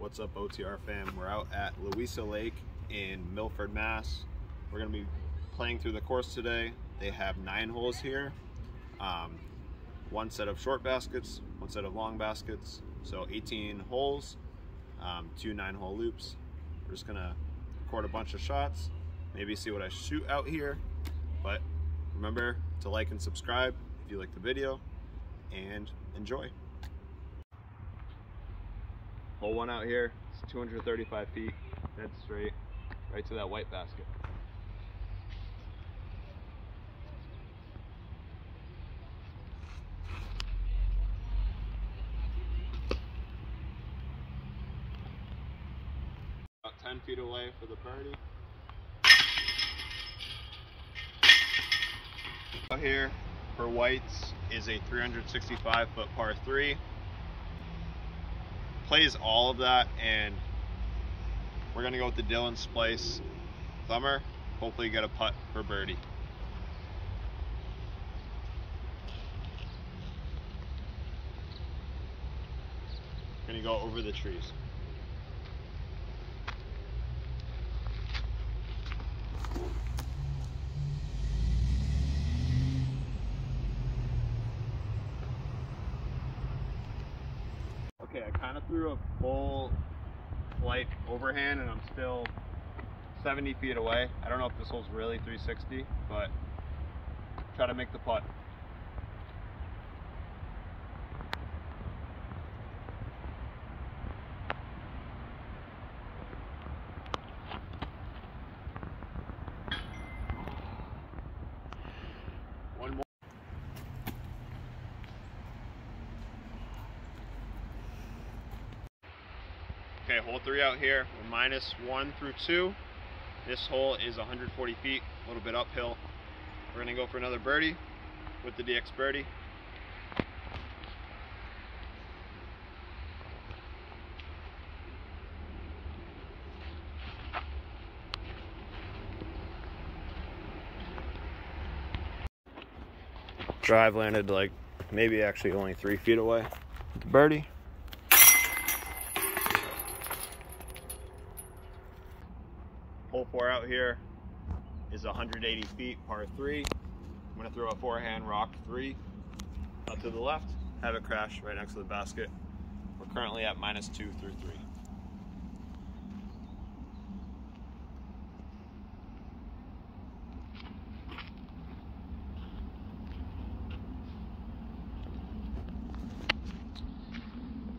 What's up OTR fam? We're out at Louisa Lake in Milford, Mass. We're gonna be playing through the course today. They have nine holes here. Um, one set of short baskets, one set of long baskets. So 18 holes, um, two nine hole loops. We're just gonna record a bunch of shots, maybe see what I shoot out here. But remember to like and subscribe if you like the video and enjoy. Hole one out here, it's 235 feet, dead straight, right to that white basket. About 10 feet away for the birdie. Out here for whites is a 365 foot par 3 plays all of that and we're gonna go with the Dylan Splice thumber hopefully you get a putt for birdie. Gonna go over the trees Okay, I kind of threw a full flight overhand and I'm still 70 feet away. I don't know if this hole's really 360, but try to make the putt. One more. Okay, hole three out here. We're minus one through two. This hole is 140 feet, a little bit uphill. We're gonna go for another birdie with the DX birdie. Drive landed like maybe actually only three feet away. The birdie. Hole four out here is 180 feet, par three. I'm gonna throw a forehand rock three out to the left, have it crash right next to the basket. We're currently at minus two through three.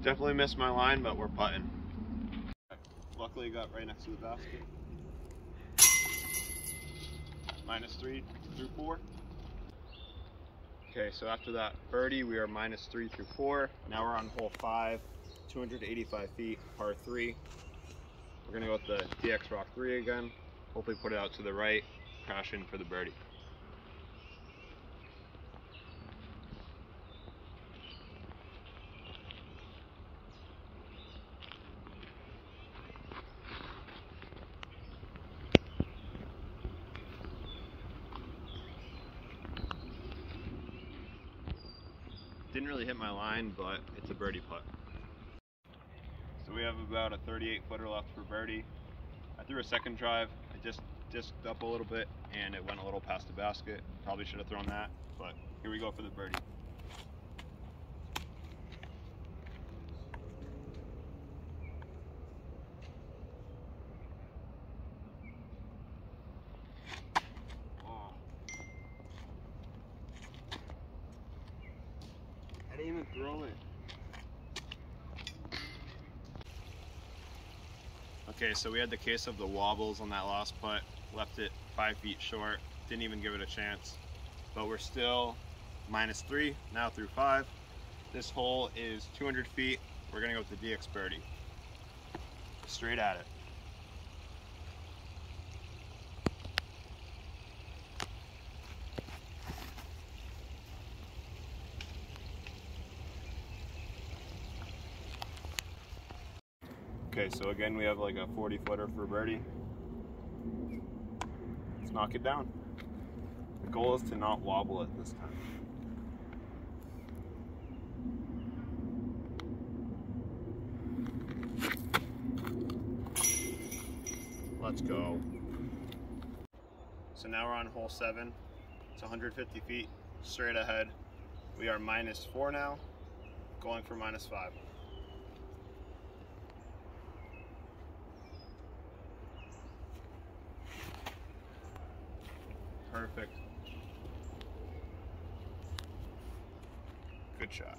Definitely missed my line, but we're putting. Luckily got right next to the basket. Minus three through four. Okay, so after that birdie, we are minus three through four. Now we're on hole five, 285 feet, par three. We're gonna go with the DX Roc3 again. Hopefully put it out to the right, crash in for the birdie. Didn't really hit my line, but it's a birdie putt. So we have about a 38 footer left for birdie. I threw a second drive. I just disked up a little bit and it went a little past the basket. Probably should have thrown that, but here we go for the birdie. Oh, I didn't throw it. Okay, so we had the case of the wobbles on that last putt. Left it five feet short. Didn't even give it a chance. But we're still minus three now through five. This hole is 200 feet. We're gonna go with the DX birdie. Straight at it. Okay, so again, we have like a 40 footer for birdie. Let's knock it down. The goal is to not wobble it this time. Let's go. So now we're on hole seven. It's 150 feet straight ahead. We are minus four now, going for minus five. Perfect. Good shot.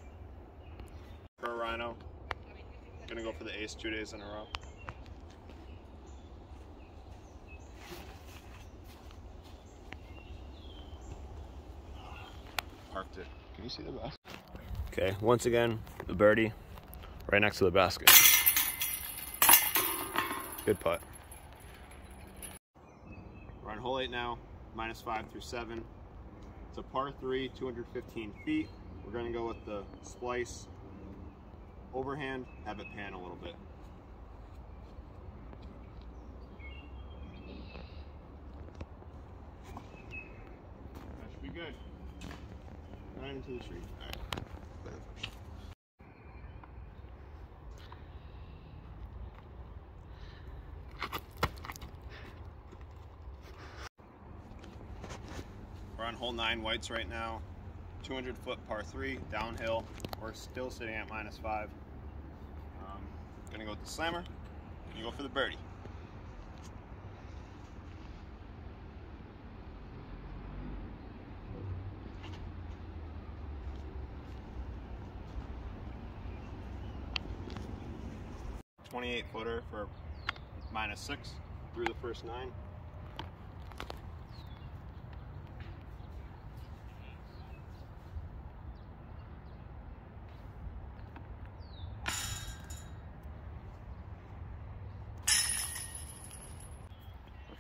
For Rhino, gonna go for the ace two days in a row. Parked it. Can you see the basket? Okay, once again, the birdie right next to the basket. Good putt. We're on hole eight now, minus five through seven. It's a par three, 215 feet. We're gonna go with the splice overhand, have it pan a little bit. That should be good. Right into the tree. All right. Play the first. We're on hole nine whites right now. 200 foot par three, downhill. We're still sitting at minus five. Um, gonna go with the slammer. You go for the birdie. Twenty-eight footer for minus six through the first nine.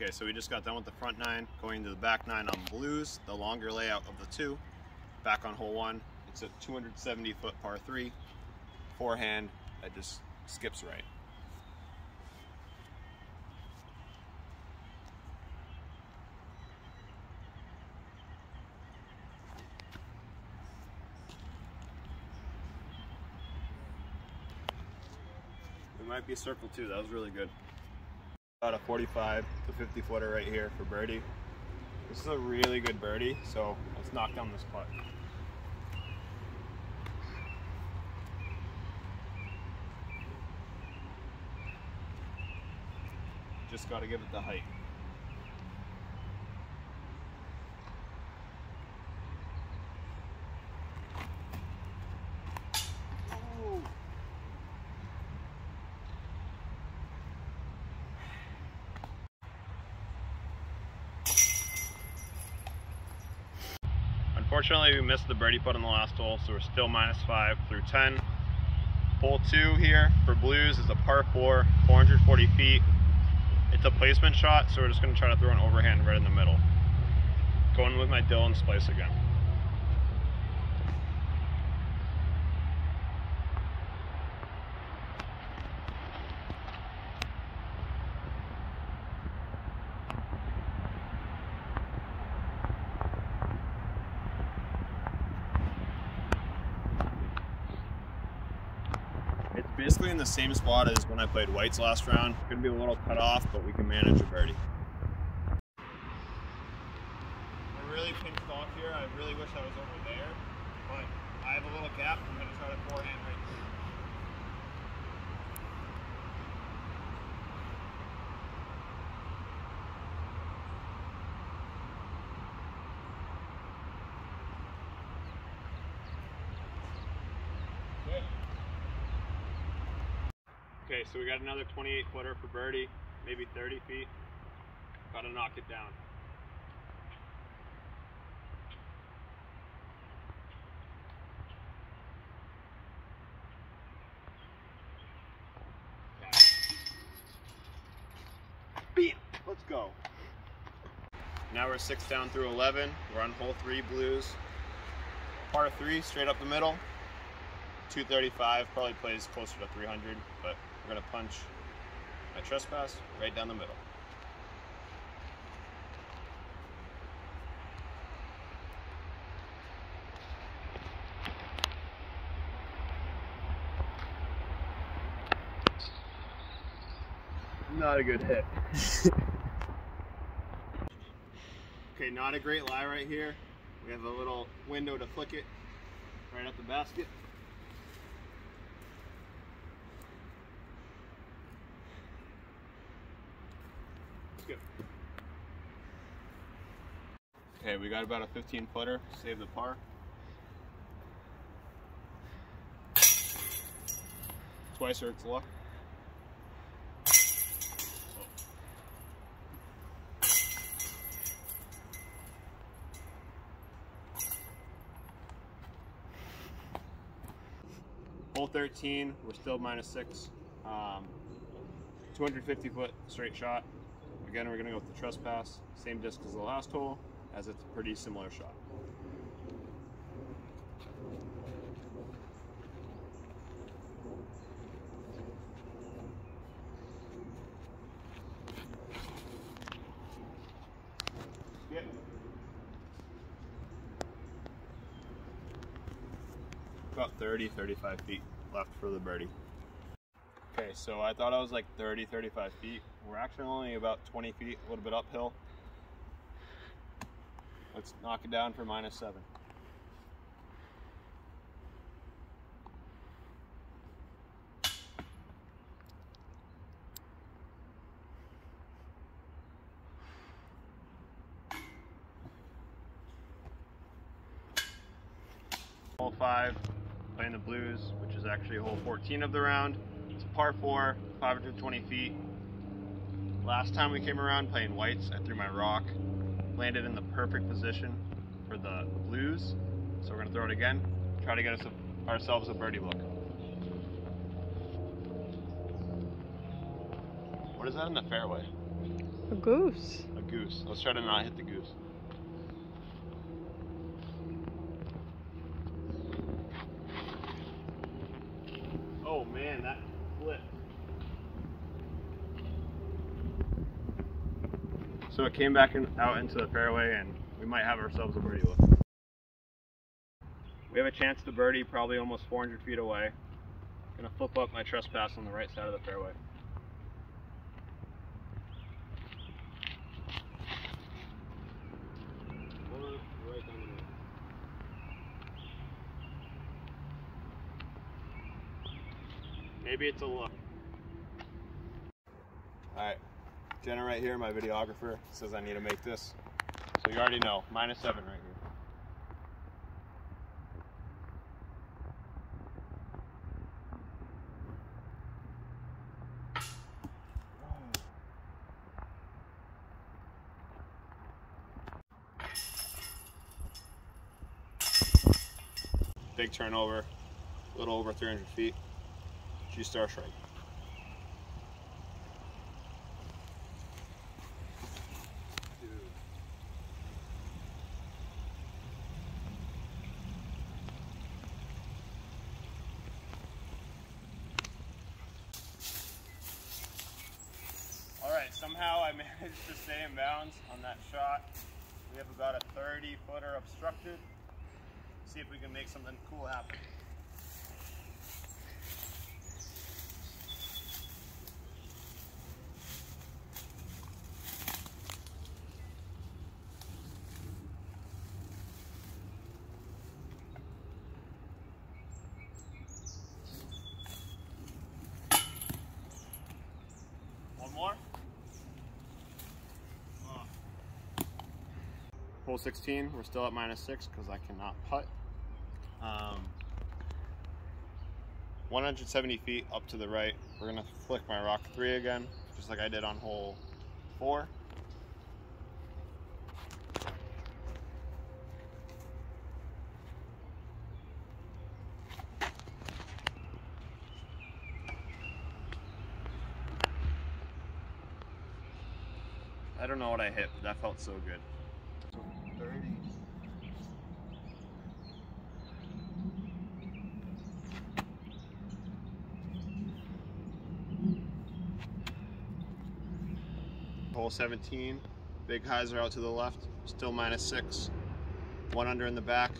Okay, so we just got done with the front nine, going to the back nine on blues, the longer layout of the two. Back on hole one, it's a 270 foot par three, forehand that just skips right. It might be a circle two, that was really good. About a 45 to 50 footer right here for birdie. This is a really good birdie, so let's knock down this putt. Just got to give it the height. Unfortunately, we missed the birdie putt on the last hole, so we're still minus five through 10. Hole two here for blues is a par four, 440 feet. It's a placement shot, so we're just gonna try to throw an overhand right in the middle. Going with my Dylan splice again. It's basically in the same spot as when I played whites last round. Gonna be a little cut off, but we can manage a birdie. We're really pinched off here. I really wish I was over there, but I have a little gap. I'm gonna try to forehand right here. Good. Okay, so we got another 28 footer for birdie, maybe 30 feet. Gotta knock it down. Beat. Let's go. Now we're six down through 11. We're on hole three blues. Par three, straight up the middle. 235 probably plays closer to 300, but we're gonna punch my trespass right down the middle. Not a good hit. okay, not a great lie right here. We have a little window to flick it right at the basket. Okay, we got about a 15 footer. Save the par. Twice hurts luck. Hole 13, we're still minus six. Um, 250 foot straight shot. Again, we're gonna go with the trespass. Same disc as the last hole, as it's a pretty similar shot. Skip. About 30, 35 feet left for the birdie. Okay, so I thought I was like 30, 35 feet. We're actually only about 20 feet, a little bit uphill. Let's knock it down for minus seven. Hole five, playing the blues, which is actually hole 14 of the round. It's a par four, 520 feet. Last time we came around playing whites, I threw my Roc, landed in the perfect position for the blues. So we're gonna throw it again, try to get us a, ourselves a birdie look. What is that in the fairway? A goose. A goose. Let's try to not hit the goose. Oh man, that flipped. So it came back in, out into the fairway and we might have ourselves a birdie look. We have a chance to birdie probably almost 400 feet away. Gonna flip up my trespass on the right side of the fairway. Maybe it's a look. Jenna right here, my videographer, says I need to make this. So you already know, minus seven right here. Big turnover, a little over 300 feet. GStar Shrike. All right, somehow I managed to stay in bounds on that shot. We have about a 30 footer obstructed. See if we can make something cool happen. Hole 16, we're still at minus six because I cannot putt. Um, 170 feet up to the right. We're gonna flick my rock three again, just like I did on hole four. I don't know what I hit, but that felt so good. hole 17. Big hyzer out to the left, still minus six. One under in the back.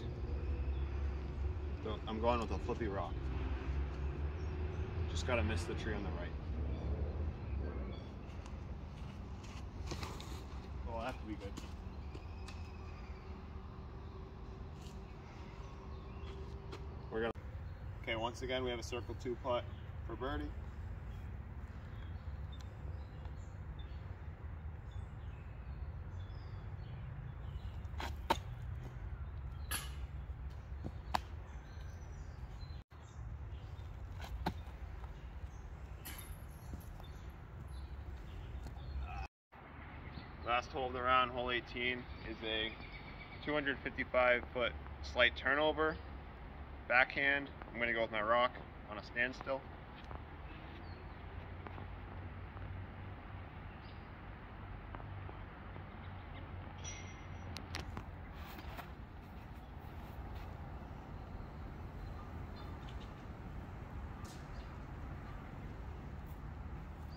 I'm going with a flippy Roc. Just gotta miss the tree on the right. Oh, that could be good. We're gonna. Okay, once again, we have a circle two putt for birdie. Last hole of the round, hole 18, is a 255 foot slight turnover, backhand. I'm going to go with my Roc on a standstill.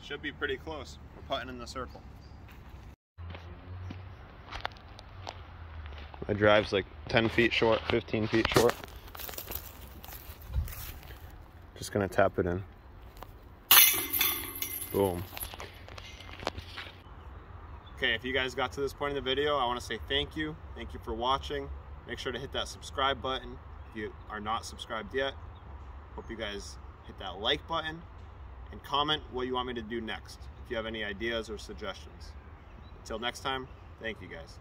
Should be pretty close. We're putting in the circle. My drive's like 10 feet short, 15 feet short. Just gonna tap it in. Boom. Okay, if you guys got to this point in the video, I wanna say thank you. Thank you for watching. Make sure to hit that subscribe button if you are not subscribed yet. Hope you guys hit that like button and comment what you want me to do next if you have any ideas or suggestions. Until next time, thank you guys.